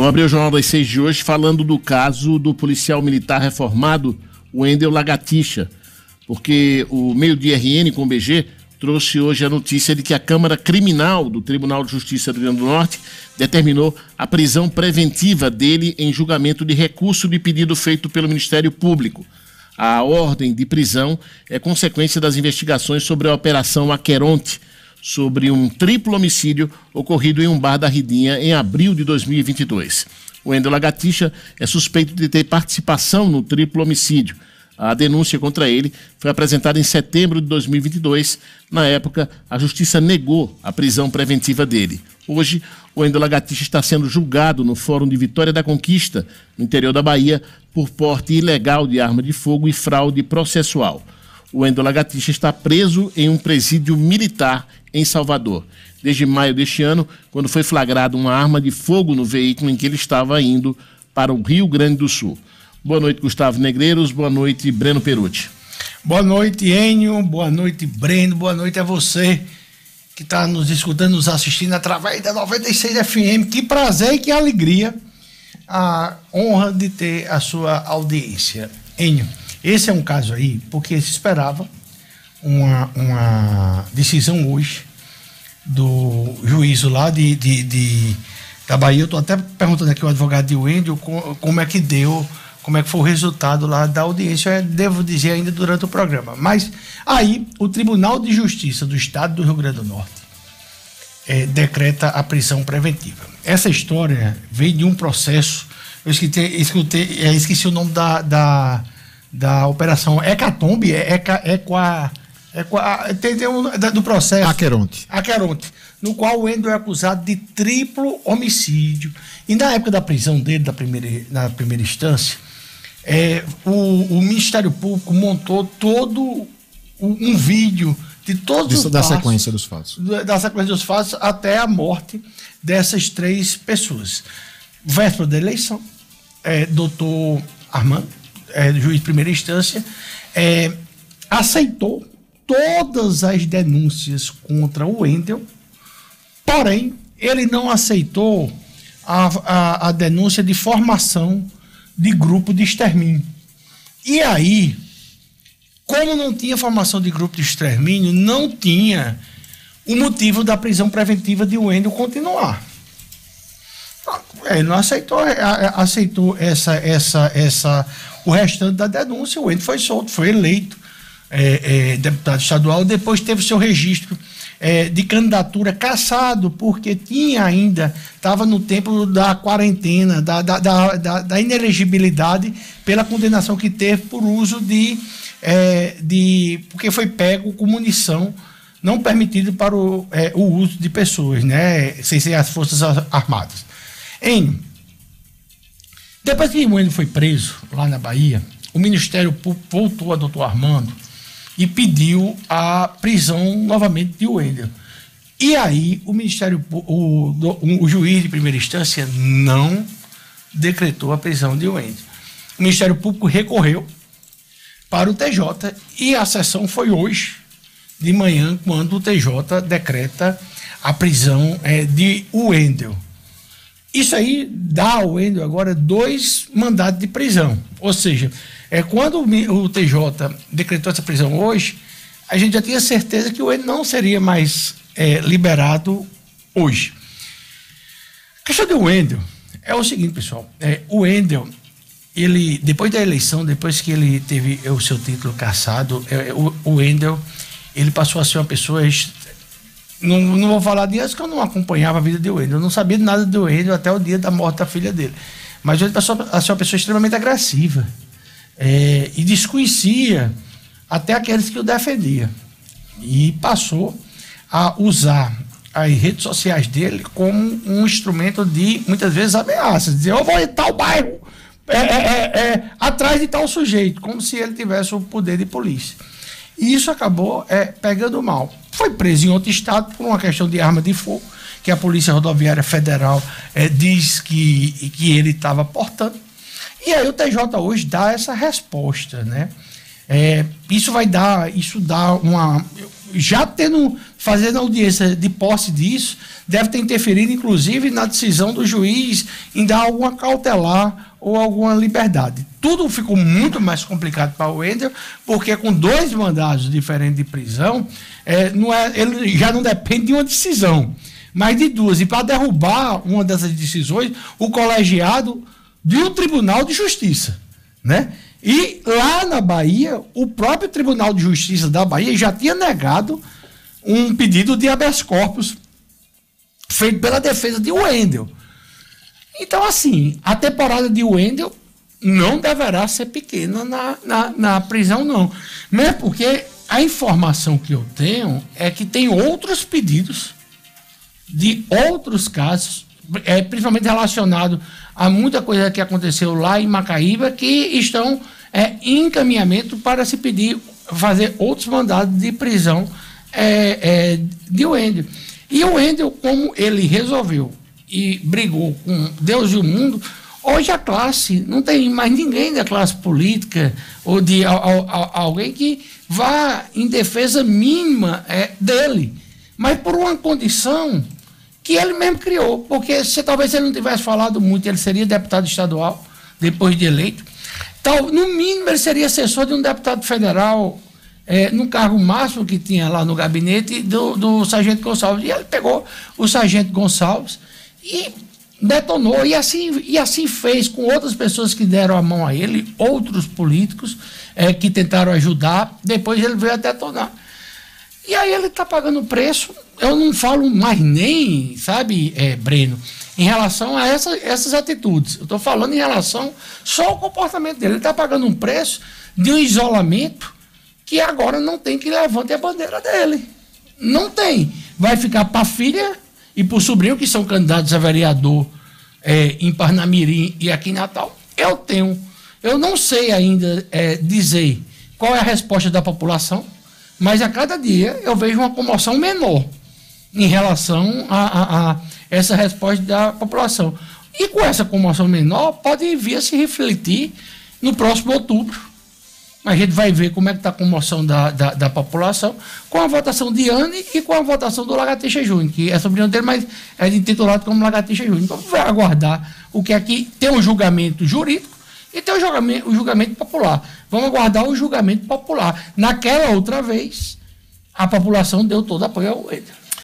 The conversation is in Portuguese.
Vamos abrir o Jornal das Seis de hoje falando do caso do policial militar reformado, Wendel Lagatixa, porque o meio-dia RN com o BG trouxe hoje a notícia de que a Câmara Criminal do Tribunal de Justiça do Rio Grande do Norte determinou a prisão preventiva dele em julgamento de recurso de pedido feito pelo Ministério Público. A ordem de prisão é consequência das investigações sobre a Operação Aqueronte, sobre um triplo homicídio ocorrido em um bar da Ridinha em abril de 2022. O Endo Lagatixa é suspeito de ter participação no triplo homicídio. A denúncia contra ele foi apresentada em setembro de 2022. Na época, a justiça negou a prisão preventiva dele. Hoje, o Endo Lagatixa está sendo julgado no Fórum de Vitória da Conquista, no interior da Bahia, por porte ilegal de arma de fogo e fraude processual. O Endo Lagatixa está preso em um presídio militar em Salvador, desde maio deste ano, quando foi flagrado uma arma de fogo no veículo em que ele estava indo para o Rio Grande do Sul. Boa noite, Gustavo Negreiros. Boa noite, Breno Perucci. Boa noite, Enio. Boa noite, Breno. Boa noite a você que está nos escutando, nos assistindo através da 96 FM. Que prazer e que alegria. A honra de ter a sua audiência. Enio, esse é um caso aí, porque se esperava uma, uma decisão hoje do juízo lá de, de, de da Bahia. Eu estou até perguntando aqui ao advogado de Wendel como, é que deu, como é que foi o resultado lá da audiência. Eu devo dizer ainda durante o programa. Mas aí o Tribunal de Justiça do Estado do Rio Grande do Norte é, decreta a prisão preventiva. Essa história veio de um processo. Eu escutei, escutei é, esqueci o nome da, da, da operação Hecatombe, é, Eca, Equa, é, tem, tem um, do processo. Aqueronte. Aqueronte. No qual o Endo é acusado de triplo homicídio. E na época da prisão dele, da primeira, na primeira instância, é, o, o, Ministério Público montou todo um, um vídeo de todos Isso os da sequência dos fatos. Da sequência dos fatos até a morte dessas três pessoas. Véspera da eleição, é, doutor Armando, é, juiz de primeira instância, é, aceitou todas as denúncias contra o Wendel, porém, ele não aceitou a, a, a denúncia de formação de grupo de extermínio. E aí, como não tinha formação de grupo de extermínio, não tinha o motivo da prisão preventiva de Wendel continuar. Ele não aceitou, aceitou essa, essa, essa, o restante da denúncia. O Wendel foi solto, foi eleito é, é, deputado estadual, depois teve seu registro é, de candidatura cassado, porque tinha ainda, estava no tempo da quarentena, da, da, da, da, inelegibilidade pela condenação que teve por uso de, é, de. porque foi pego com munição não permitido para o, é, o uso de pessoas, né, sem ser as Forças Armadas. Em, depois que o foi preso lá na Bahia, o Ministério Público voltou a doutor Armando e pediu a prisão novamente de Wendel. E aí o Ministério, o, o, o juiz de primeira instância não decretou a prisão de Wendel. O Ministério Público recorreu para o TJ e a sessão foi hoje de manhã, quando o TJ decreta a prisão é, de Wendel. Isso aí dá ao Wendel agora dois mandados de prisão. Ou seja, é, quando o, TJ decretou essa prisão hoje, a gente já tinha certeza que o Wendel não seria mais é, liberado hoje. A questão do Wendel é o seguinte, pessoal. É, o Wendel, ele, depois da eleição, depois que ele teve o seu título cassado, é, o, o Wendel, ele passou a ser uma pessoa não, não vou falar disso que eu não acompanhava a vida de Wendel. Eu não sabia nada do Wendel até o dia da morte da filha dele. Mas ele passou a ser uma pessoa extremamente agressiva é, e desconhecia até aqueles que o defendiam. E passou a usar as redes sociais dele como um instrumento de, muitas vezes, ameaças. Dizer, eu vou em tal bairro, é, é, é, é, atrás de tal sujeito, como se ele tivesse o poder de polícia. E isso acabou é, pegando mal. Foi preso em outro estado por uma questão de arma de fogo, que a Polícia Rodoviária Federal é, diz que, que ele estava portando. E aí o TJ hoje dá essa resposta, né? É, isso vai dar, isso dá uma. Já tendo, fazendo audiência de posse disso, deve ter interferido, inclusive, na decisão do juiz em dar alguma cautelar ou alguma liberdade. Tudo ficou muito mais complicado para o Wendel, porque com dois mandados diferentes de prisão, é, não é, ele já não depende de uma decisão, mas de duas. E para derrubar uma dessas decisões, o colegiado de um tribunal de justiça. Né? E lá na Bahia, o próprio Tribunal de Justiça da Bahia já tinha negado um pedido de habeas corpus feito pela defesa de Wendel. Então, assim, a temporada de Wendel não deverá ser pequena na, na, na prisão, não. Mesmo porque a informação que eu tenho é que tem outros pedidos de outros casos, é, principalmente relacionado a muita coisa que aconteceu lá em Macaíba, que estão é, em encaminhamento para se pedir, fazer outros mandados de prisão é, é, de Wendel. E o Wendel, como ele resolveu e brigou com Deus e o mundo, hoje a classe, não tem mais ninguém da classe política ou de a, a, a, alguém que vá em defesa mínima é, dele, mas por uma condição que ele mesmo criou, porque se talvez ele não tivesse falado muito, ele seria deputado estadual depois de eleito. Tal, no mínimo, ele seria assessor de um deputado federal é, no cargo máximo que tinha lá no gabinete do, do Sargento Gonçalves. E ele pegou o Sargento Gonçalves e detonou. E assim, e assim fez com outras pessoas que deram a mão a ele, outros políticos é, que tentaram ajudar. Depois ele veio a detonar. E aí ele está pagando preço. Eu não falo mais nem, sabe, é, Breno, em relação a essa, essas atitudes. Eu estou falando em relação só ao comportamento dele. Ele está pagando um preço de um isolamento que agora não tem que levantar a bandeira dele. Não tem. Vai ficar para a filha e para o sobrinho, que são candidatos a vereador é, em Parnamirim e aqui em Natal. Eu tenho. Eu não sei ainda é, dizer qual é a resposta da população, mas a cada dia eu vejo uma comoção menor em relação a, a, a essa resposta da população. E com essa comoção menor, pode vir a se refletir no próximo outubro a gente vai ver como é que está a comoção da, da, da, população com a votação de Anne e com a votação do Lagartixa Júnior, que é sobrinho dele, mas é intitulado como Lagartixa Júnior. Então, vai aguardar o que aqui tem um julgamento jurídico e tem o julgamento, o julgamento popular. Vamos aguardar o julgamento popular. Naquela outra vez, a população deu todo apoio ao Eder.